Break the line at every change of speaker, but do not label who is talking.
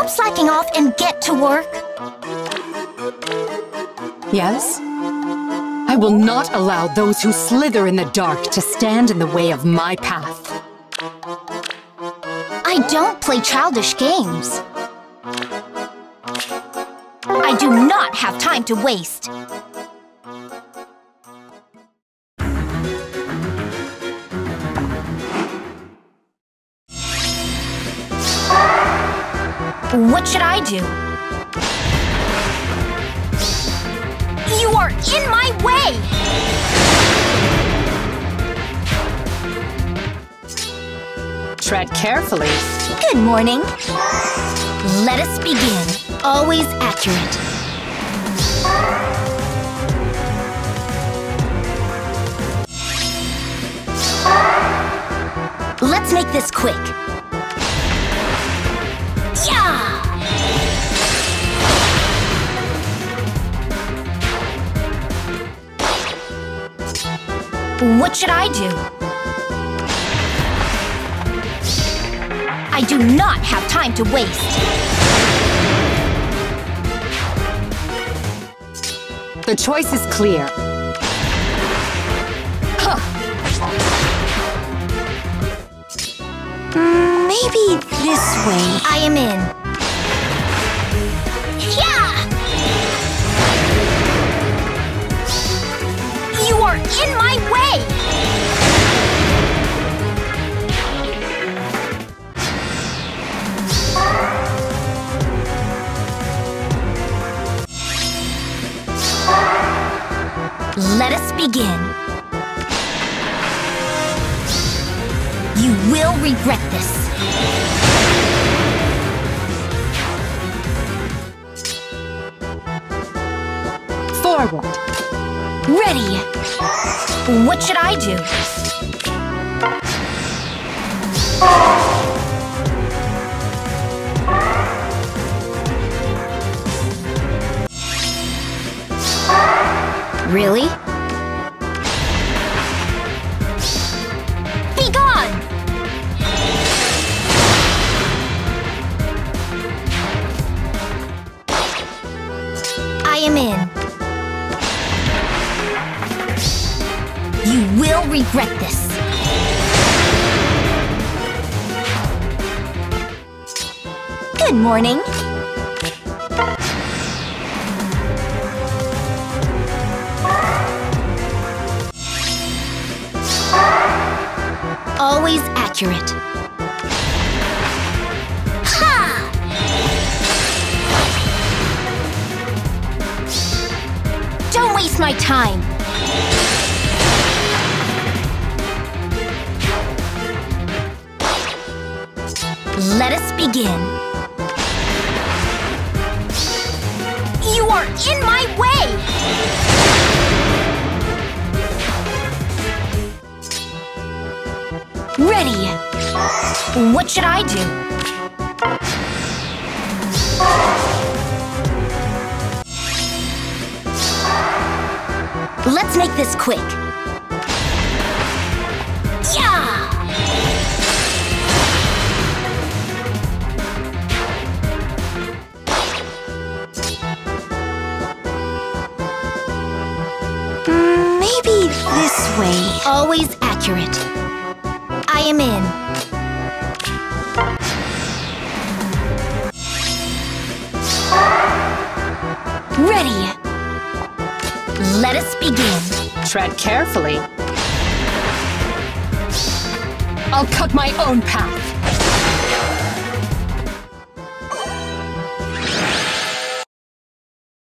stop slacking off and get to work?
Yes? I will not allow those who slither in the dark to stand in the way of my path.
I don't play childish games. I do not have time to waste. What should I do? You are in my way!
Tread carefully.
Good morning. Let us begin. Always accurate. Let's make this quick. What should I do? I do not have time to waste.
The choice is clear.
Mm, maybe this way. I am in. Let us begin. You will regret this.
Forward.
Ready! What should I do? Really? Be gone! I am in. You will regret this. Good morning. Always accurate. Don't waste my time. Let us begin. You are in my way! Ready! What should I do? Let's make this quick. Yeah! Mm, Maybe this way. Always accurate. I am in. Ready. Let us begin.
Tread carefully. I'll cut my own path.